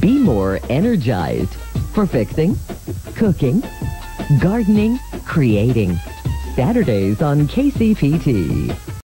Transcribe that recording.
Be more energized for fixing, cooking, gardening, creating. Saturdays on KCPT.